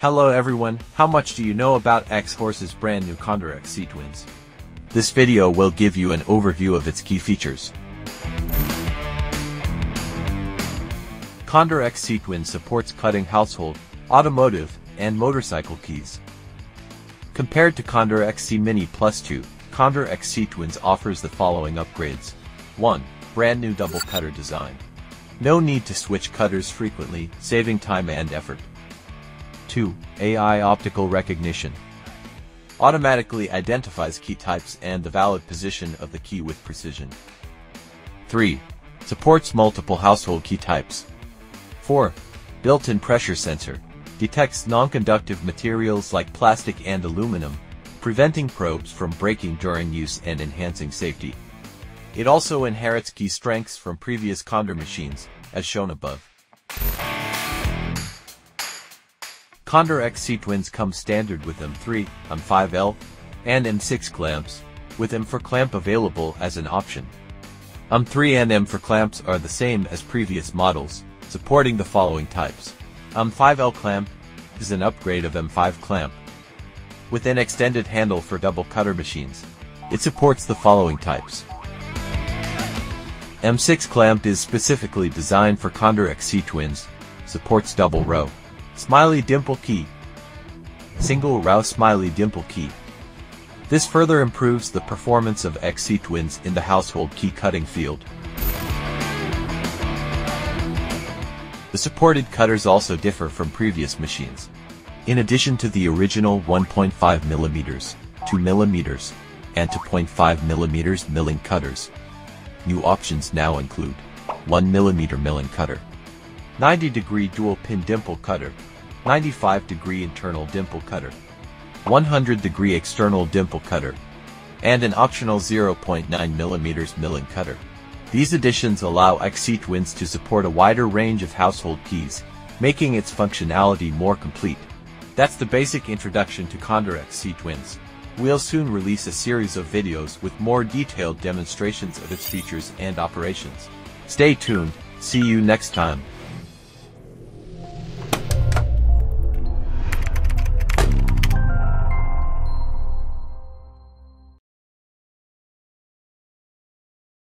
Hello everyone, how much do you know about Xhorse's brand new Condor XC Twins? This video will give you an overview of its key features. Condor XC Twin supports cutting household, automotive, and motorcycle keys. Compared to Condor XC Mini Plus 2, Condor XC Twins offers the following upgrades. 1. Brand new double cutter design. No need to switch cutters frequently, saving time and effort. 2. AI optical recognition. Automatically identifies key types and the valid position of the key with precision. 3. Supports multiple household key types. 4. Built-in pressure sensor. Detects non-conductive materials like plastic and aluminum, preventing probes from breaking during use and enhancing safety. It also inherits key strengths from previous Condor machines, as shown above. Condor XC Twins come standard with M3, M5L, and M6 clamps, with M4 clamp available as an option. M3 and M4 clamps are the same as previous models, supporting the following types. M5L clamp is an upgrade of M5 clamp. With an extended handle for double cutter machines, it supports the following types. M6 clamp is specifically designed for Condor XC Twins, supports double row. Smiley dimple key. Single row smiley dimple key. This further improves the performance of XC Twins in the household key cutting field. The supported cutters also differ from previous machines. In addition to the original 1.5mm, 2mm, and 2.5mm milling cutters, new options now include 1mm milling cutter, 90 degree dual pin dimple cutter, 95 degree internal dimple cutter, 100 degree external dimple cutter, and an optional 0.9 mm milling cutter. These additions allow XC Twins to support a wider range of household keys, making its functionality more complete. That's the basic introduction to Condor XC Twins. We'll soon release a series of videos with more detailed demonstrations of its features and operations. Stay tuned, see you next time.